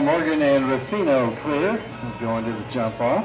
Morgan and Rafino clear. Going to the jump off.